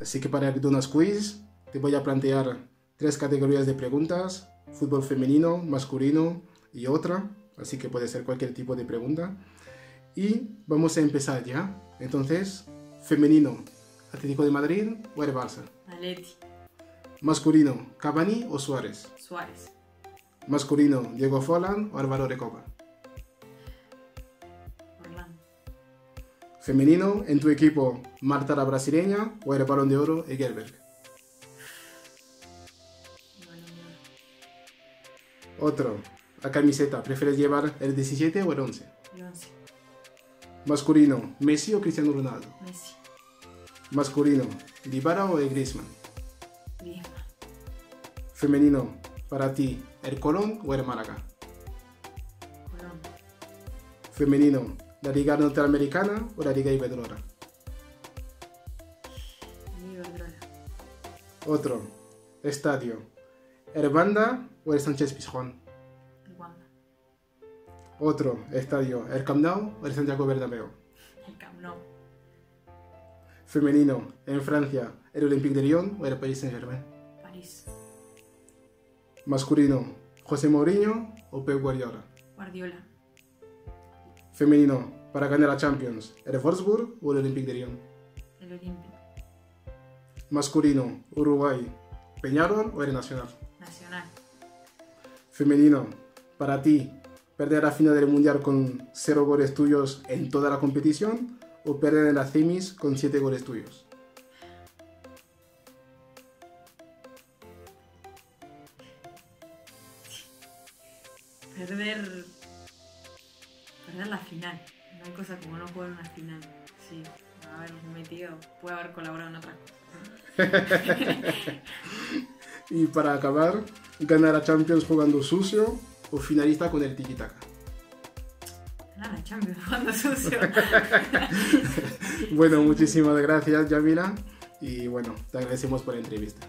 Así que para unas quiz te voy a plantear tres categorías de preguntas, fútbol femenino, masculino y otra, así que puede ser cualquier tipo de pregunta. Y vamos a empezar ya. Entonces, femenino, Atlético de Madrid o el Barça. Atleti. Masculino, Cavani o Suárez. Suárez. Masculino, Diego Forlán o Álvaro Recoba. Femenino, en tu equipo, Marta la brasileña o el Balón de Oro, Oro. Otro, la camiseta, ¿prefieres llevar el 17 o el 11? El 11. Masculino, Messi o Cristiano Ronaldo. Messi. Masculino, Dybala o el Griezmann. Griezmann. Femenino, para ti, el Colón o el Málaga. Colón. Femenino, la Liga Norteamericana o la Liga Iberdrola. Iberdrola. Otro, estadio, el Banda o el Sánchez Pizjuán. El Wanda. Otro, estadio, el Camp Nou o el Santiago Bernabéu. El Camp Nou. Femenino, en Francia, el Olympique de Lyon o el Paris Saint-Germain. París. Masculino, José Mourinho o Pep Guardiola. Guardiola. Femenino, para ganar la Champions, el Wolfsburg o el Olympique de Lyon. El Olímpico. Masculino, Uruguay, Peñarol o el Nacional. Nacional. Femenino, para ti, perder la final del Mundial con cero goles tuyos en toda la competición o perder en las semis con siete goles tuyos. Perder. Perder la final. No hay cosa como no jugar una final. Sí. Haber metido. Puede haber colaborado en otras cosas. Y para acabar, ganar la Champions jugando sucio o finalista con el tiki-taka. Ganar la Champions jugando sucio. Bueno, muchísimas gracias, Yamila. Y bueno, te agradecemos por la entrevista.